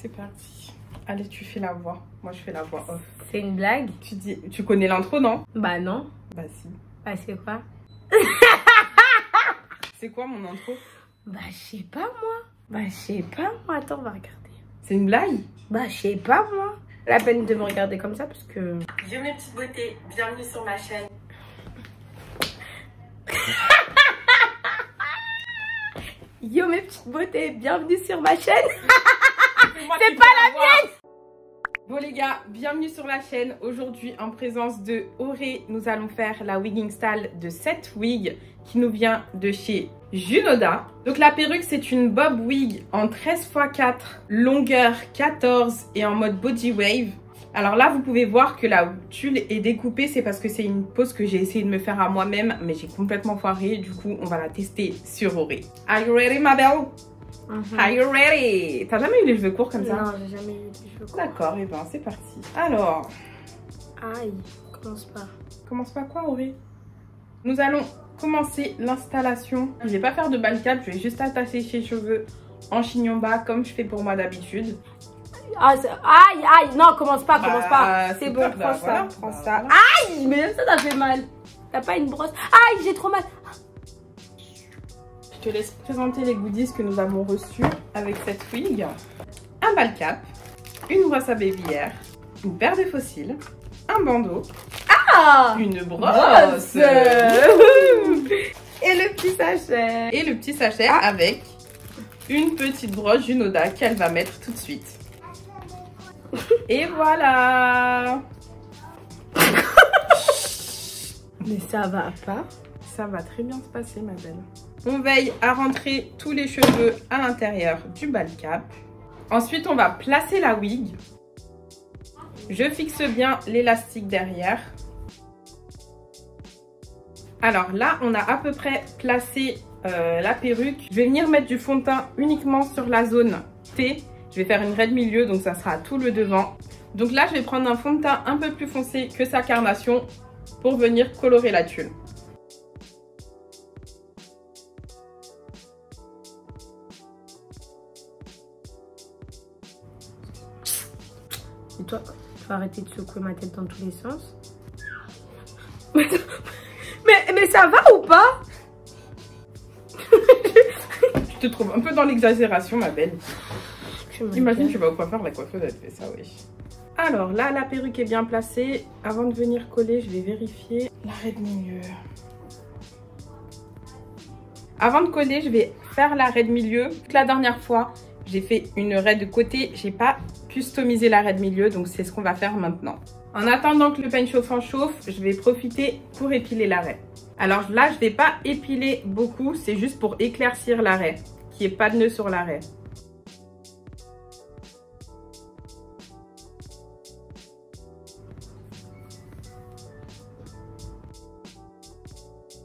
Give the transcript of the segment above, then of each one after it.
C'est parti. Allez, tu fais la voix. Moi, je fais la voix off. C'est une blague? Tu dis, tu connais l'intro, non? Bah non. Bah si. Bah c'est quoi? C'est quoi mon intro? Bah je sais pas moi. Bah je sais pas moi. Attends, on va regarder. C'est une blague? Bah je sais pas moi. La peine de me regarder comme ça parce que... Yo mes petites beautés, bienvenue sur ma chaîne. Yo mes petites beautés, bienvenue sur ma chaîne. C'est pas la mienne Bon les gars, bienvenue sur la chaîne. Aujourd'hui, en présence de Auré, nous allons faire la wigging style de cette wig qui nous vient de chez Junoda. Donc la perruque, c'est une bob wig en 13 x 4, longueur 14 et en mode body wave. Alors là, vous pouvez voir que la tulle est découpée. C'est parce que c'est une pose que j'ai essayé de me faire à moi-même, mais j'ai complètement foiré. Du coup, on va la tester sur Auré. Are you ready, ma belle? Are you ready? T'as jamais eu les cheveux courts comme ça? Non, j'ai jamais eu les cheveux courts. D'accord, et ben c'est parti. Alors, Aïe, commence pas. commence pas quoi, Auré Nous allons commencer l'installation. Je vais pas faire de bal cap, je vais juste attacher ses cheveux en chignon bas comme je fais pour moi d'habitude. Ah, aïe, aïe, non, commence pas, Bah, commence pas. C'est bon, prends bah, ça, voilà, prends bah, ça. voilà. Aïe, mais même ça, ça fait mal. T'as pas une brosse? Aïe, j'ai trop mal. Je te laisse présenter les goodies que nous avons reçus avec cette wig. Un bal cap, une brosse à babyère, une paire de fossiles, un bandeau, Ah une brosse, Brosse. et le petit sachet. Et le petit sachet avec une petite broche Junoda qu'elle va mettre tout de suite. Et voilà Mais ça va pas. Ça va très bien se passer ma belle. On veille à rentrer tous les cheveux à l'intérieur du bal cap. Ensuite on va placer la wig. Je fixe bien l'élastique derrière. Alors là, on a à peu près placé euh, la perruque. Je vais venir mettre du fond de teint uniquement sur la zone T. Je vais faire une raide milieu, donc ça sera tout le devant. Donc là, je vais prendre un fond de teint un peu plus foncé que sa carnation pour venir colorer la tulle. Tu arrêter de secouer ma tête dans tous les sens. mais, mais ça va ou pas? Je te trouve un peu dans l'exagération, ma belle. Imagine, tu vas au coiffeur, la coiffeuse, elle te fait ça, oui. Alors là, la perruque est bien placée. Avant de venir coller, je vais vérifier la raide milieu. Avant de coller, je vais faire la raide milieu. La dernière fois, j'ai fait une raide côté. J'ai pas customisé la raide milieu, donc c'est ce qu'on va faire maintenant. En attendant que le peigne chauffant chauffe, je vais profiter pour épiler l'arrêt. Alors là, je vais pas épiler beaucoup, c'est juste pour éclaircir l'arrêt, qu'il n'y ait pas de nœud sur l'arrêt.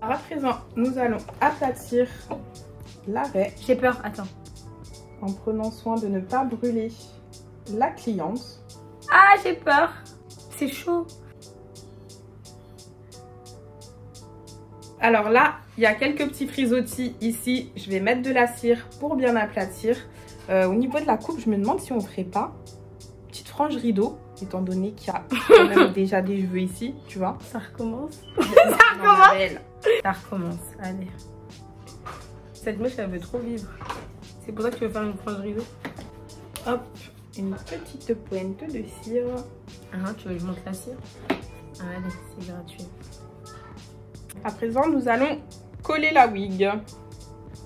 Alors à présent, nous allons aplatir l'arrêt J'ai peur, attends. en prenant soin de ne pas brûler la cliente. Ah, j'ai peur. C'est chaud. Alors là, il y a quelques petits frisottis ici. Je vais mettre de la cire pour bien aplatir. Euh, au niveau de la coupe, je me demande si on ne ferait pas une petite frange rideau, étant donné qu'il y a quand même déjà des cheveux ici, tu vois. Ça recommence. Ça recommence Ça recommence, allez. Cette mèche, elle veut trop vivre. C'est pour ça que tu veux faire une frange rideau Hop, une petite pointe de cire. Ah, tu veux que je monte la cire? Allez, c'est gratuit. À présent, nous allons coller la wig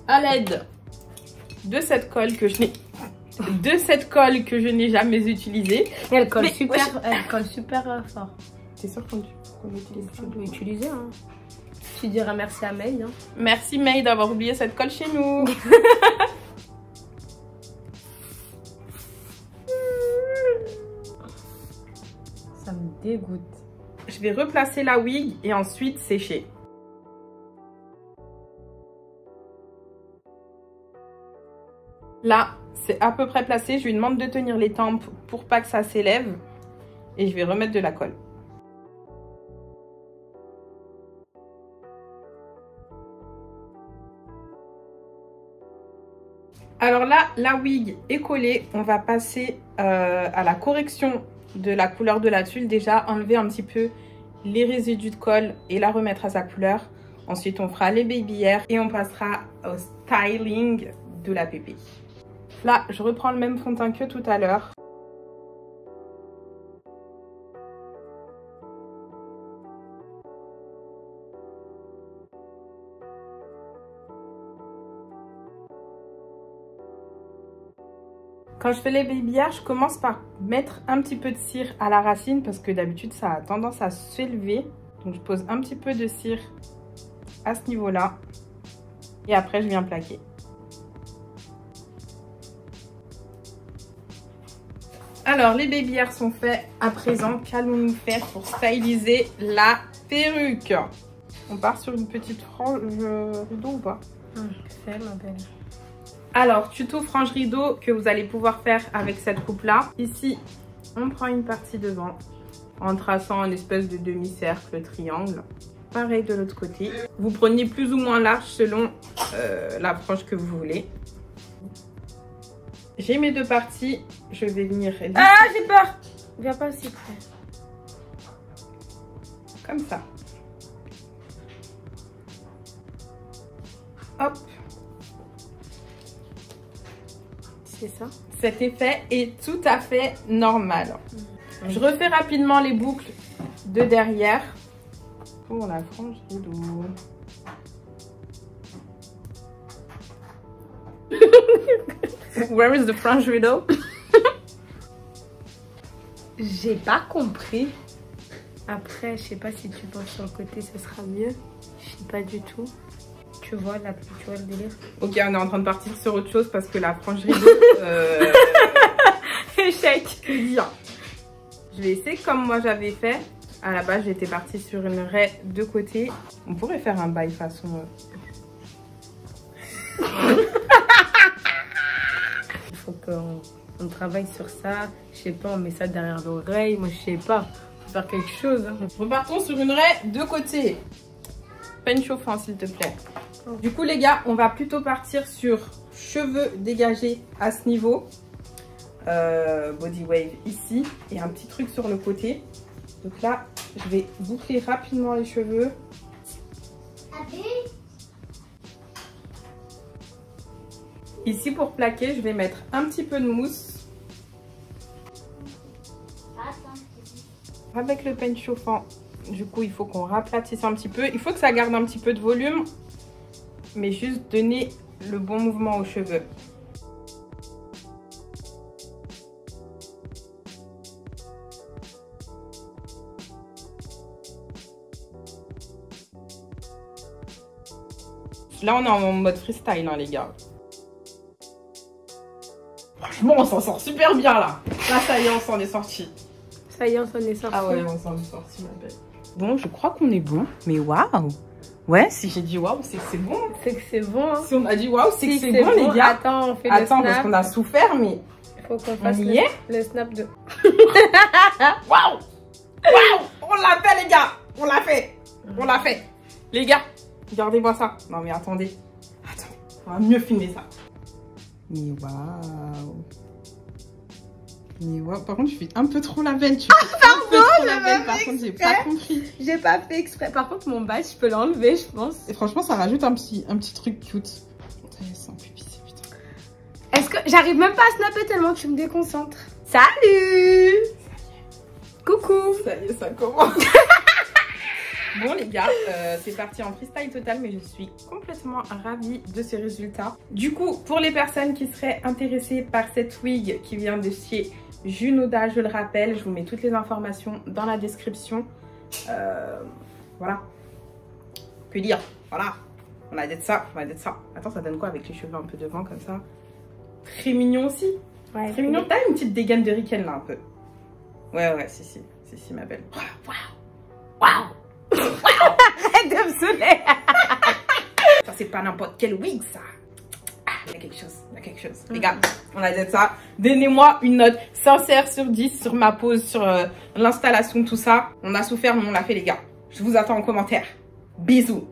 à l'aide de cette colle que je n'ai de cette colle que je n'ai jamais utilisée. Elle colle Mais, super, elle colle super fort. C'est sûr qu'on qu'on utilise ça? Tu utiliser, hein. Tu diras merci à May, hein. Merci May d'avoir oublié cette colle chez nous. dégoûte. Je vais replacer la wig et ensuite sécher. Là, c'est à peu près placé. Je lui demande de tenir les tempes pour pas que ça s'élève. Et je vais remettre de la colle. Alors là, la wig est collée. On va passer euh, à la correction de la couleur de la tulle. Déjà, enlever un petit peu les résidus de colle et la remettre à sa couleur. Ensuite, on fera les baby hairs et on passera au styling de la pépé. Là, je reprends le même fond de teint que tout à l'heure. Quand je fais les hairs, je commence par mettre un petit peu de cire à la racine parce que d'habitude ça a tendance à s'élever. Donc je pose un petit peu de cire à ce niveau-là. Et après je viens plaquer. Alors les hairs sont faits à présent. Qu'allons-nous faire pour styliser la perruque On part sur une petite frange rideau ou pas? Ma belle. Alors, tuto frange rideau que vous allez pouvoir faire avec cette coupe-là. Ici, on prend une partie devant en traçant une espèce de demi-cercle triangle. Pareil de l'autre côté. Vous prenez plus ou moins large selon euh, la frange que vous voulez. J'ai mes deux parties. Je vais venir... Ah, j'ai peur Viens pas aussi près. Comme ça. Hop C'est ça. Cet effet est tout à fait normal. Mmh. Je refais rapidement les boucles de derrière pour la frange rideau. Where is the French rideau? J'ai pas compris. Après, je sais pas si tu penses sur le côté, ce sera mieux. Je sais pas du tout. Tu vois, la, tu vois le délire Ok, on est en train de partir sur autre chose parce que la frange rideau... euh... Échec bien. Je vais essayer comme moi j'avais fait. À la base, j'étais partie sur une raie de côté. On pourrait faire un bail façon... Il faut qu'on on travaille sur ça. Je sais pas, on met ça derrière l'oreille. Moi, je sais pas. Faut faire quelque chose. Hein. Repartons sur une raie de côté. Peine chauffant, s'il te plaît. Du coup, les gars, on va plutôt partir sur cheveux dégagés à ce niveau. Euh, body wave ici. Et un petit truc sur le côté. Donc là, je vais boucler rapidement les cheveux. Ici, pour plaquer, je vais mettre un petit peu de mousse. Avec le peigne chauffant, du coup, il faut qu'on raplatisse un petit peu. Il faut que ça garde un petit peu de volume, mais juste donner le bon mouvement aux cheveux. Là, on est en mode freestyle, hein, les gars. Franchement, on s'en sort super bien, là. Là, ça y est, on s'en est sorti. Ça y est, on s'en est sorti. Ah ouais, on s'en est sorti, ma belle. Bon, je crois qu'on est bon, mais waouh Ouais, si j'ai dit waouh, c'est que c'est bon. C'est que c'est bon. Hein. Si on a dit waouh, c'est que c'est bon, les gars. Attends, on fait Attends, le snap. parce qu'on a souffert, mais Il faut qu'on fasse le, le snap de... waouh Waouh On l'a fait, les gars On l'a fait On l'a fait Les gars, regardez-moi ça. Non, mais attendez. Attends, on va mieux filmer ça. Mais waouh mais waouh, par contre, je fais un peu trop la veine. Tu fais un peu trop la veine, par contre, j'ai pas compris. J'ai pas fait exprès. Par contre, mon badge, je peux l'enlever, je pense. Et franchement, ça rajoute un petit, un petit truc cute. Est, c'est un pupille, putain. Est-ce que j'arrive même pas à snapper tellement que tu me déconcentres Salut Coucou Ça y est, ça commence. Bon les gars, euh, c'est parti en freestyle total, mais je suis complètement ravie de ce résultat. Du coup, pour les personnes qui seraient intéressées par cette wig qui vient de chez Junoda, je le rappelle, je vous mets toutes les informations dans la description. Euh, voilà. Que dire? Voilà. On a dit ça, on a dit ça. Attends, ça donne quoi avec les cheveux un peu devant comme ça? Très mignon aussi. Ouais, Très mignon. T'as une petite dégaine de Riken là un peu. Ouais, ouais, si, si. Si, si, ma belle. Waouh Waouh Arrête de me Ça, c'est pas n'importe quel wig, ça. Il y a quelque chose, il y a quelque chose. Les gars, on a dit ça. Donnez-moi une note sincère sur 10 sur ma pose, sur euh, l'installation, tout ça. On a souffert, mais on l'a fait, les gars. Je vous attends en commentaire. Bisous.